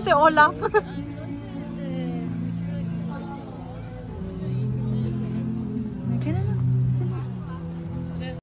si Olaf.